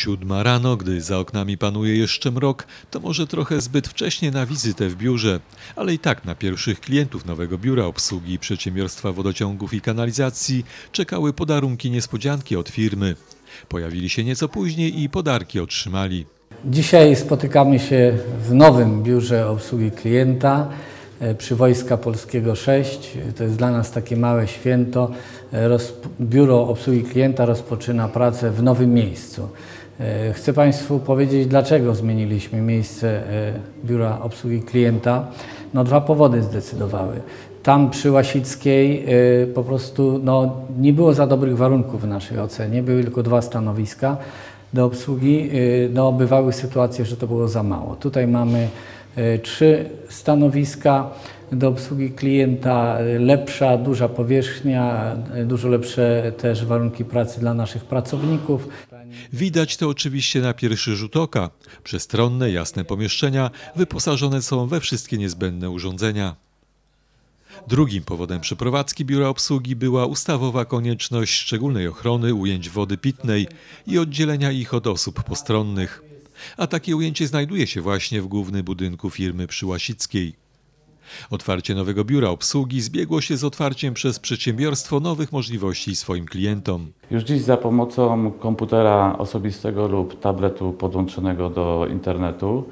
Siódma rano, gdy za oknami panuje jeszcze mrok, to może trochę zbyt wcześnie na wizytę w biurze, ale i tak na pierwszych klientów nowego biura obsługi Przedsiębiorstwa Wodociągów i Kanalizacji czekały podarunki niespodzianki od firmy. Pojawili się nieco później i podarki otrzymali. Dzisiaj spotykamy się w nowym biurze obsługi klienta e, przy Wojska Polskiego 6. To jest dla nas takie małe święto. E, Biuro obsługi klienta rozpoczyna pracę w nowym miejscu. E, Chcę Państwu powiedzieć, dlaczego zmieniliśmy miejsce e, biura obsługi klienta. No dwa powody zdecydowały. Tam przy Łasickiej e, po prostu no, nie było za dobrych warunków w naszej ocenie. Były tylko dwa stanowiska do obsługi. No, bywały sytuacje, że to było za mało. Tutaj mamy trzy stanowiska do obsługi klienta, lepsza, duża powierzchnia, dużo lepsze też warunki pracy dla naszych pracowników. Widać to oczywiście na pierwszy rzut oka. Przestronne, jasne pomieszczenia wyposażone są we wszystkie niezbędne urządzenia. Drugim powodem przeprowadzki biura obsługi była ustawowa konieczność szczególnej ochrony ujęć wody pitnej i oddzielenia ich od osób postronnych. A takie ujęcie znajduje się właśnie w głównym budynku firmy przy Łasickiej. Otwarcie nowego biura obsługi zbiegło się z otwarciem przez przedsiębiorstwo nowych możliwości swoim klientom. Już dziś za pomocą komputera osobistego lub tabletu podłączonego do internetu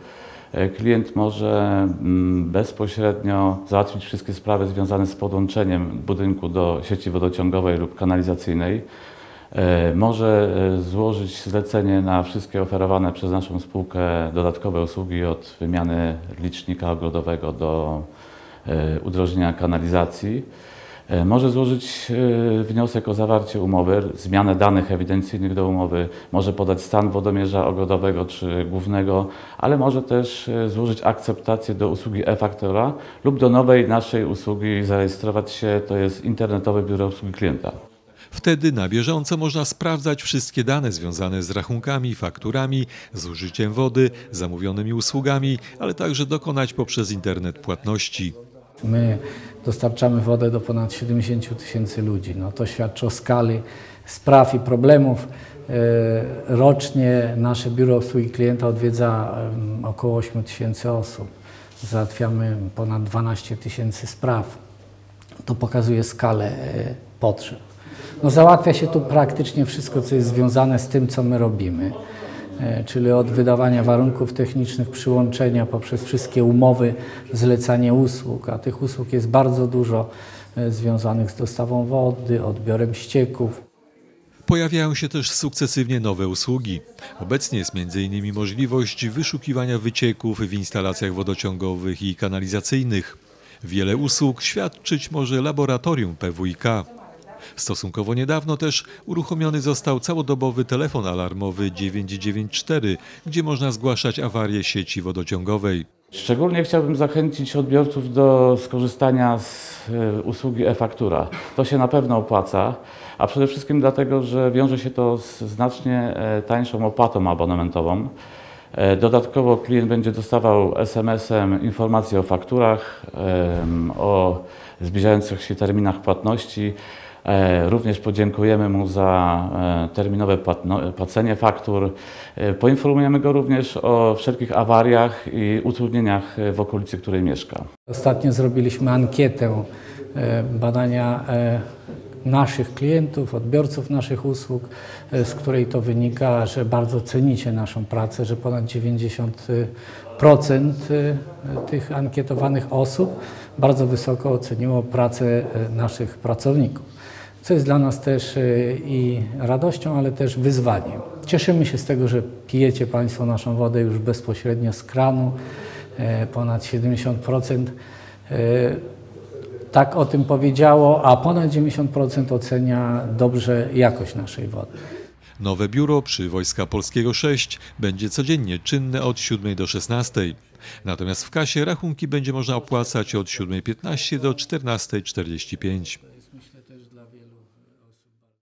e, klient może mm, bezpośrednio załatwić wszystkie sprawy związane z podłączeniem budynku do sieci wodociągowej lub kanalizacyjnej. E, Może e, złożyć zlecenie na wszystkie oferowane przez naszą spółkę dodatkowe usługi od wymiany licznika ogrodowego do udrożnienia kanalizacji. E, Może złożyć e, wniosek o zawarcie umowy, zmianę danych ewidencyjnych do umowy, może podać stan wodomierza ogrodowego czy głównego, ale może też e, złożyć akceptację do usługi e-faktora lub do nowej naszej usługi zarejestrować się, to jest internetowe biuro obsługi klienta. Wtedy na bieżąco można sprawdzać wszystkie dane związane z rachunkami, fakturami, zużyciem wody, zamówionymi usługami, ale także dokonać poprzez internet płatności. My dostarczamy wodę do ponad 70 tysięcy ludzi. No, to świadczy o skali spraw i problemów. E, Rocznie nasze biuro obsługi klienta odwiedza około 8 tysięcy osób. Załatwiamy ponad 12 tysięcy spraw. To pokazuje skalę e, potrzeb. No, załatwia się tu praktycznie wszystko, co jest związane z tym, co my robimy. E, czyli od wydawania warunków technicznych, przyłączenia poprzez wszystkie umowy, zlecanie usług, a tych usług jest bardzo dużo e, związanych z dostawą wody, odbiorem ścieków. Pojawiają się też sukcesywnie nowe usługi. Obecnie jest m.in. możliwość wyszukiwania wycieków w instalacjach wodociągowych i kanalizacyjnych. Wiele usług świadczyć może laboratorium PWiK. Stosunkowo niedawno też uruchomiony został całodobowy telefon alarmowy 994, gdzie można zgłaszać awarię sieci wodociągowej. Szczególnie chciałbym zachęcić odbiorców do skorzystania z e, usługi e-faktura. To się na pewno opłaca, a przede wszystkim dlatego, że wiąże się to z znacznie e, tańszą opłatą abonamentową. E, Dodatkowo klient będzie dostawał SMS-em informacje o fakturach, o zbliżających się terminach płatności. E, Również podziękujemy mu za e, terminowe płacenie faktur. E, Poinformujemy go również o wszelkich awariach i utrudnieniach w okolicy, której mieszka. Ostatnio zrobiliśmy ankietę badania naszych klientów, odbiorców naszych usług, z której to wynika, że bardzo cenicie naszą pracę, że ponad 90% e, tych ankietowanych osób bardzo wysoko oceniło pracę naszych pracowników. Co jest dla nas też e, i radością, ale też wyzwaniem. Cieszymy się z tego, że pijecie Państwo naszą wodę już bezpośrednio z kranu, e, ponad 70% e, tak o tym powiedziało, a ponad 90% ocenia dobrze jakość naszej wody. Nowe biuro przy Wojska Polskiego 6 będzie codziennie czynne od 7 do 16. Natomiast w kasie rachunki będzie można opłacać od 7.15 do 14.45.